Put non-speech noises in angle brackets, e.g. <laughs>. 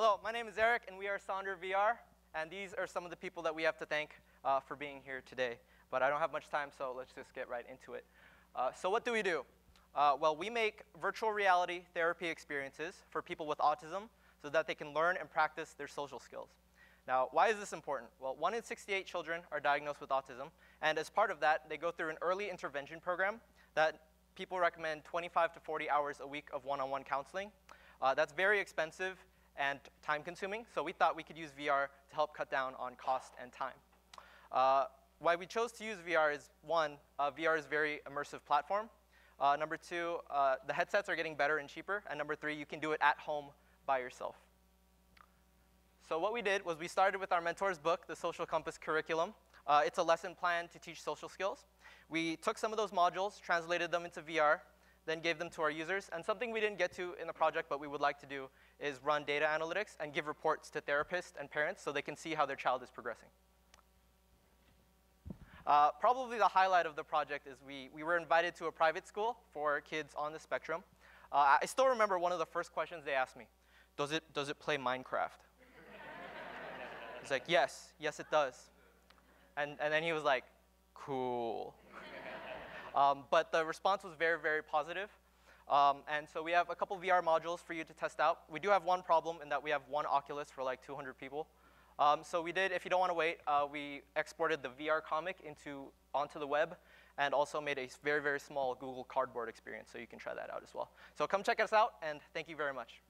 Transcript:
Hello, my name is Eric, and we are Sonder VR, and these are some of the people that we have to thank uh, for being here today. But I don't have much time, so let's just get right into it. Uh, so what do we do? Uh, well, we make virtual reality therapy experiences for people with autism so that they can learn and practice their social skills. Now, why is this important? Well, 1 in 68 children are diagnosed with autism, and as part of that, they go through an early intervention program that people recommend 25 to 40 hours a week of one-on-one counseling. Uh, that's very expensive and time-consuming, so we thought we could use VR to help cut down on cost and time. Uh, why we chose to use VR is, one, uh, VR is a very immersive platform. Uh, number two, uh, the headsets are getting better and cheaper. And number three, you can do it at home by yourself. So what we did was we started with our mentor's book, The Social Compass Curriculum. Uh, it's a lesson plan to teach social skills. We took some of those modules, translated them into VR, then gave them to our users. And something we didn't get to in the project, but we would like to do, is run data analytics and give reports to therapists and parents so they can see how their child is progressing. Uh, probably the highlight of the project is we, we were invited to a private school for kids on the spectrum. Uh, I still remember one of the first questions they asked me, does it, does it play Minecraft? <laughs> He's like, yes, yes it does. And, and then he was like, cool. Um, but the response was very, very positive. Um, and so we have a couple VR modules for you to test out. We do have one problem in that we have one Oculus for like 200 people. Um, so we did, if you don't want to wait, uh, we exported the VR comic into, onto the web and also made a very, very small Google Cardboard experience, so you can try that out as well. So come check us out, and thank you very much.